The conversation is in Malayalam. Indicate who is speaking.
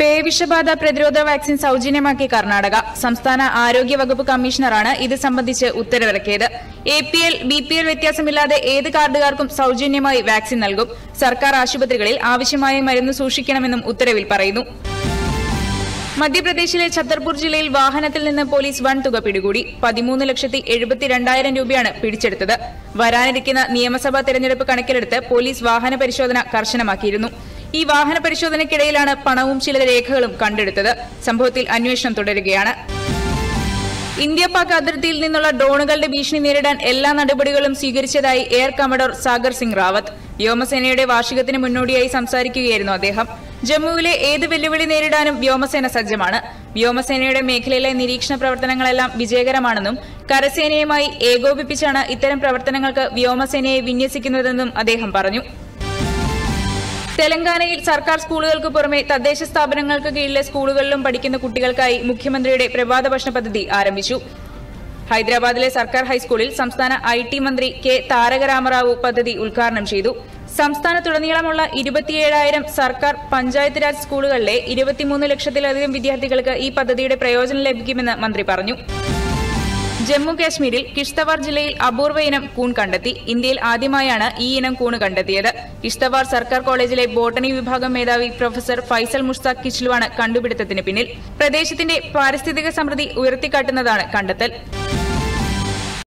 Speaker 1: പേവിഷബാധ പ്രതിരോധ വാക്സിൻ സൌജന്യമാക്കി കർണാടക. സംസ്ഥാന ആരോഗ്യ വകുപ്പ് കമ്മീഷണറാണ് ഇത് സംബന്ധിച്ച് ഉത്തരവിറക്കിയത്. A P L B P L വ്യത്യാസമില്ലാതെ ഏത് കാർഡുകാർക്കും സൌജന്യമായി വാക്സിൻ നൽകും. സർക്കാർ ആശുപത്രികളിൽ ആവശ്യമായ മരുന്ന് സൂക്ഷിക്കണമെന്നും ഉത്തരവിൽ പറയുന്നു. മധ്യപ്രദേശിലെ ഛത്തർപൂർ ജില്ലയിൽ വാഹനത്തിൽ നിന്ന് പോലീസ് വൻ തുക പിടികൂടി. പതിമൂന്ന് ലക്ഷത്തി എഴുപത്തിരണ്ടായിരം രൂപയാണ് പിടിച്ചെടുത്തത്. വരാനിരിക്കുന്ന നിയമസഭാ തെരഞ്ഞെടുപ്പ് കണക്കിലെടുത്ത് പോലീസ് വാഹന പരിശോധന കർശനമാക്കിയിരുന്നു. ഈ വാഹന പരിശോധനയ്ക്കിടയിലാണ് പണവും ചില രേഖകളും കണ്ടെടുത്തത്. സംഭവത്തിൽ അന്വേഷണം തുടരുകയാണ്. ഇന്ത്യ പാക് അതിർത്തിയിൽ നിന്നുള്ള ഡ്രോണുകളുടെ ഭീഷണി നേരിടാൻ എല്ലാ നടപടികളും സ്വീകരിച്ചതായി എയർ കമഡോർ സാഗർ സിംഗ് റാവത്ത്. വ്യോമസേനയുടെ വാർഷികത്തിന് മുന്നോടിയായി സംസാരിക്കുകയായിരുന്നു അദ്ദേഹം. ജമ്മുവിലെ ഏത് വെല്ലുവിളി നേരിടാനും വ്യോമസേന സജ്ജമാണ്. വ്യോമസേനയുടെ മേഖലയിലെ നിരീക്ഷണ പ്രവർത്തനങ്ങളെല്ലാം വിജയകരമാണെന്നും കരസേനയുമായി ഏകോപിപ്പിച്ചാണ് ഇത്തരം പ്രവർത്തനങ്ങൾക്ക് വ്യോമസേനയെ വിന്യസിക്കുന്നതെന്നും അദ്ദേഹം പറഞ്ഞു. തെലങ്കാനയിൽ സർക്കാർ സ്കൂളുകൾക്ക് പുറമെ തദ്ദേശ സ്ഥാപനങ്ങൾക്ക് കീഴിലെ സ്കൂളുകളിലും പഠിക്കുന്ന കുട്ടികൾക്കായി മുഖ്യമന്ത്രിയുടെ പ്രഭാത ഭക്ഷണ പദ്ധതി ആരംഭിച്ചു. ഹൈദരാബാദിലെ സർക്കാർ ഹൈസ്കൂളിൽ സംസ്ഥാന ഐ ടി മന്ത്രി കെ താരകരാമറാവു പദ്ധതി ഉദ്ഘാടനം ചെയ്തു. സംസ്ഥാനത്തുടനീളമുള്ള ഇരുപത്തിയേഴായിരം സർക്കാർ പഞ്ചായത്ത് രാജ് സ്കൂളുകളിലെ ഇരുപത്തിമൂന്ന് ലക്ഷത്തിലധികം വിദ്യാർത്ഥികൾക്ക് ഈ പദ്ധതിയുടെ പ്രയോജനം ലഭിക്കുമെന്ന് മന്ത്രി പറഞ്ഞു. ജമ്മു കാശ്മീരിൽ കിഷ്തവാർ ജില്ലയിൽ അപൂർവ ഇനം കൂൺ കണ്ടെത്തി. ഇന്ത്യയിൽ ആദ്യമായാണ് ഈ ഇനം കൂണ് കണ്ടെത്തിയത്. കിഷ്തവാർ സർക്കാർ കോളേജിലെ ബോട്ടണി വിഭാഗം മേധാവി പ്രൊഫസർ ഫൈസൽ മുഷ്താഖ് കിച്ലുവാണ് കണ്ടുപിടുത്തത്തിന് പിന്നിൽ. പ്രദേശത്തിന്റെ പാരിസ്ഥിതിക സമൃദ്ധി ഉയർത്തിക്കാട്ടുന്നതാണ് കണ്ടെത്തൽ.